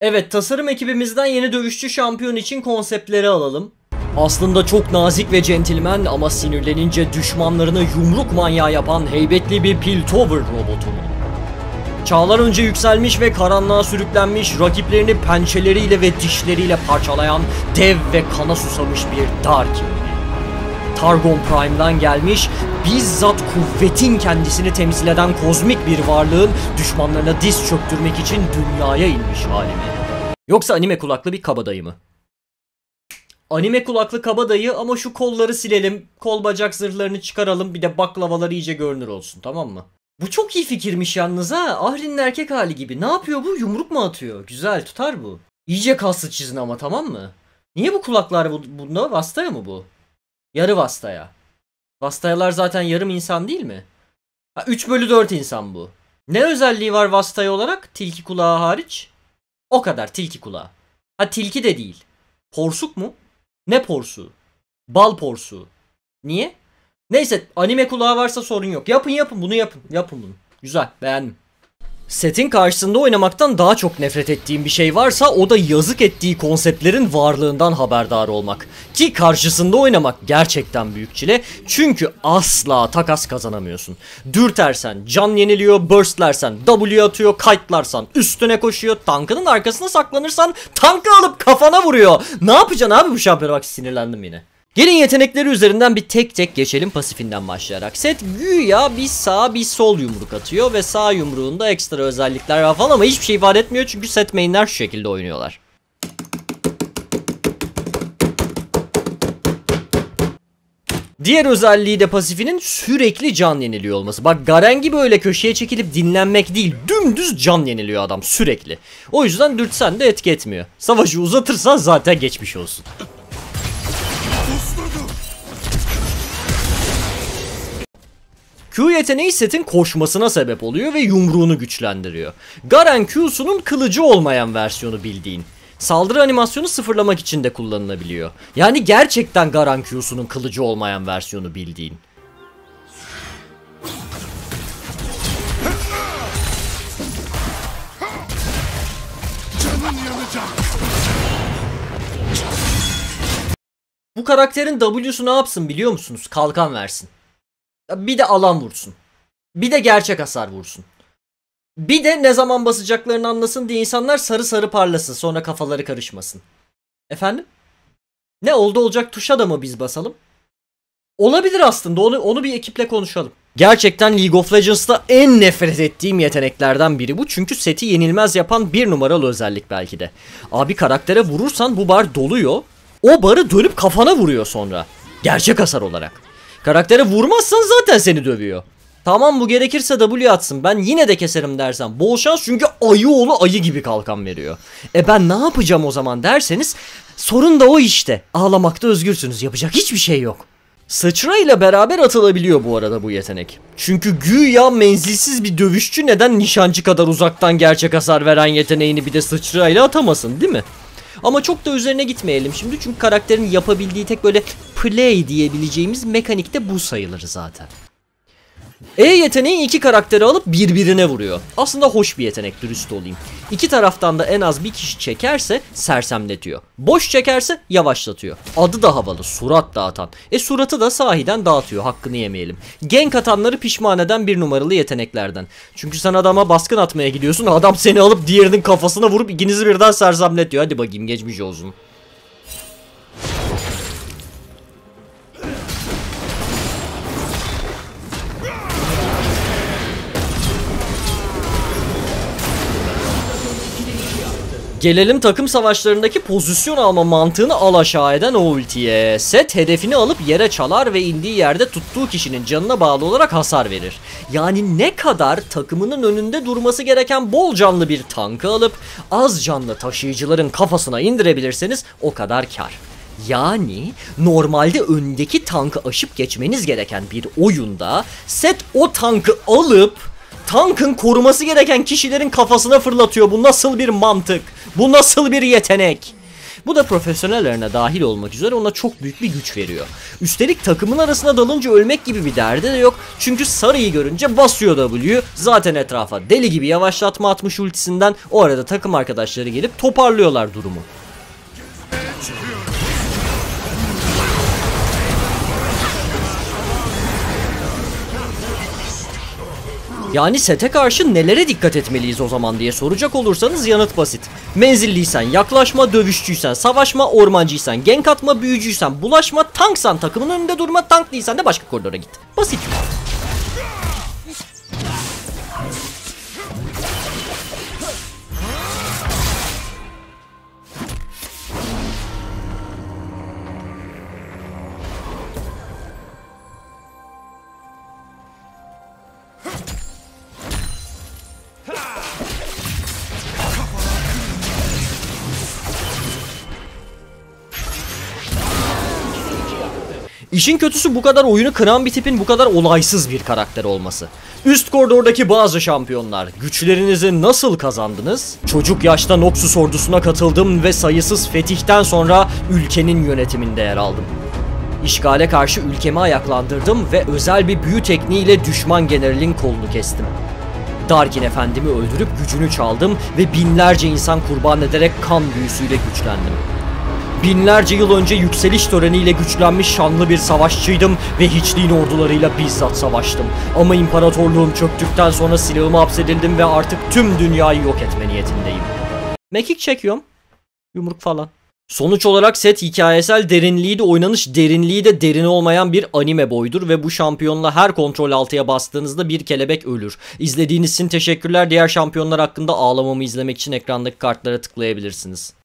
Evet tasarım ekibimizden yeni dövüşçü şampiyon için konseptleri alalım. Aslında çok nazik ve centilmen ama sinirlenince düşmanlarını yumruk manyağı yapan heybetli bir Piltover robotu? Çağlar önce yükselmiş ve karanlığa sürüklenmiş, rakiplerini pençeleriyle ve dişleriyle parçalayan dev ve kana susamış bir Dark? Targon Prime'dan gelmiş, bizzat kuvvetin kendisini temsil eden kozmik bir varlığın düşmanlarına diz çöktürmek için dünyaya inmiş hali mi? Yoksa anime kulaklı bir kabadayı mı? Anime kulaklı kabadayı ama şu kolları silelim, kol bacak zırhlarını çıkaralım bir de baklavaları iyice görünür olsun tamam mı? Bu çok iyi fikirmiş yalnız ha. Ahri'nin erkek hali gibi. Ne yapıyor bu? Yumruk mu atıyor? Güzel tutar bu. İyice kaslı çizin ama tamam mı? Niye bu kulaklar bu, bunda? Vastaya mı bu? Yarı vastaya. Vastayalar zaten yarım insan değil mi? Ha, 3 bölü 4 insan bu. Ne özelliği var vastaya olarak? Tilki kulağı hariç. O kadar tilki kulağı. Ha tilki de değil. Porsuk mu? Ne porsu? Bal porsu. Niye? Neyse anime kulağı varsa sorun yok. Yapın yapın bunu yapın. Yapın bunu. Güzel beğendim. Setin karşısında oynamaktan daha çok nefret ettiğim bir şey varsa o da yazık ettiği konseptlerin varlığından haberdar olmak. Ki karşısında oynamak gerçekten büyük çile çünkü asla takas kazanamıyorsun. Dürtersen can yeniliyor, burstlersen W atıyor, kayıtlarsan üstüne koşuyor, tankının arkasına saklanırsan tankı alıp kafana vuruyor. Ne yapacaksın abi bu şampiyona bak sinirlendim yine. Gelin yetenekleri üzerinden bir tek tek geçelim pasifinden başlayarak. Set güya bir sağ bir sol yumruk atıyor ve sağ yumruğunda ekstra özellikler var falan ama hiçbir şey ifade etmiyor çünkü set mainler şu şekilde oynuyorlar. Diğer özelliği de pasifinin sürekli can yeniliyor olması. Bak Garen gibi öyle köşeye çekilip dinlenmek değil. Dümdüz can yeniliyor adam sürekli. O yüzden dürtsen de etki etmiyor. Savaşı uzatırsan zaten geçmiş olsun. Q yeteneği setin koşmasına sebep oluyor ve yumruğunu güçlendiriyor. Garen Q'sunun kılıcı olmayan versiyonu bildiğin. Saldırı animasyonu sıfırlamak için de kullanılabiliyor. Yani gerçekten Garen Q'sunun kılıcı olmayan versiyonu bildiğin. Bu karakterin W'su ne yapsın biliyor musunuz? Kalkan versin. Bir de alan vursun. Bir de gerçek hasar vursun. Bir de ne zaman basacaklarını anlasın diye insanlar sarı sarı parlasın sonra kafaları karışmasın. Efendim? Ne oldu olacak tuşa da mı biz basalım? Olabilir aslında onu, onu bir ekiple konuşalım. Gerçekten League of Legends'ta en nefret ettiğim yeteneklerden biri bu. Çünkü seti yenilmez yapan bir numaralı özellik belki de. Abi karaktere vurursan bu bar doluyor. O barı dönüp kafana vuruyor sonra. Gerçek hasar olarak. Karaktere vurmazsan zaten seni dövüyor. Tamam bu gerekirse W atsın ben yine de keserim dersen bol şans çünkü ayı oğlu ayı gibi kalkan veriyor. E ben ne yapacağım o zaman derseniz sorun da o işte. Ağlamakta özgürsünüz yapacak hiçbir şey yok. Sıçra ile beraber atılabiliyor bu arada bu yetenek. Çünkü güya menzilsiz bir dövüşçü neden nişancı kadar uzaktan gerçek hasar veren yeteneğini bir de sıçra ile atamasın değil mi? Ama çok da üzerine gitmeyelim şimdi çünkü karakterin yapabildiği tek böyle play diyebileceğimiz mekanik de bu sayılır zaten. E yeteneği iki karakteri alıp birbirine vuruyor. Aslında hoş bir yetenek dürüst olayım. İki taraftan da en az bir kişi çekerse sersemletiyor. Boş çekerse yavaşlatıyor. Adı da havalı surat dağıtan. E suratı da sahiden dağıtıyor hakkını yemeyelim. Genk atanları pişman eden bir numaralı yeteneklerden. Çünkü sen adama baskın atmaya gidiyorsun adam seni alıp diğerinin kafasına vurup ikinizi birden sersemletiyor. Hadi bakayım geçmiş olsun. Gelelim takım savaşlarındaki pozisyon alma mantığını al aşağı eden o ultiye. Set hedefini alıp yere çalar ve indiği yerde tuttuğu kişinin canına bağlı olarak hasar verir. Yani ne kadar takımının önünde durması gereken bol canlı bir tankı alıp az canlı taşıyıcıların kafasına indirebilirseniz o kadar kar. Yani normalde öndeki tankı aşıp geçmeniz gereken bir oyunda set o tankı alıp tankın koruması gereken kişilerin kafasına fırlatıyor. Bu nasıl bir mantık? Bu nasıl bir yetenek? Bu da profesyonellerine dahil olmak üzere ona çok büyük bir güç veriyor. Üstelik takımın arasına dalınca ölmek gibi bir derdi de yok. Çünkü Sarı'yı görünce basıyor W. Zaten etrafa deli gibi yavaşlatma atmış ultisinden o arada takım arkadaşları gelip toparlıyorlar durumu. Yani sete karşı nelere dikkat etmeliyiz o zaman diye soracak olursanız yanıt basit. Menzilliysen yaklaşma, dövüşçüysen savaşma, ormancıysan genk atma, büyücüysen bulaşma, tanksan takımın önünde durma, tank değilsen de başka koridora git. Basit. İşin kötüsü bu kadar oyunu kıran bir tipin bu kadar olaysız bir karakter olması. Üst koridordaki bazı şampiyonlar, güçlerinizi nasıl kazandınız? Çocuk yaşta Noxus ordusuna katıldım ve sayısız fetihten sonra ülkenin yönetiminde yer aldım. İşgale karşı ülkemi ayaklandırdım ve özel bir büyü tekniğiyle düşman generalin kolunu kestim. Darkin efendimi öldürüp gücünü çaldım ve binlerce insan kurban ederek kan büyüsüyle güçlendim. Binlerce yıl önce yükseliş töreniyle güçlenmiş şanlı bir savaşçıydım ve hiçliğin ordularıyla bizzat savaştım. Ama imparatorluğum çöktükten sonra silahıma hapsedildim ve artık tüm dünyayı yok etme niyetindeyim. Mekik çekiyorum. Yumruk falan. Sonuç olarak set hikayesel derinliği de oynanış derinliği de derin olmayan bir anime boydur ve bu şampiyonla her kontrol altıya bastığınızda bir kelebek ölür. İzlediğiniz için teşekkürler. Diğer şampiyonlar hakkında ağlamamı izlemek için ekrandaki kartlara tıklayabilirsiniz.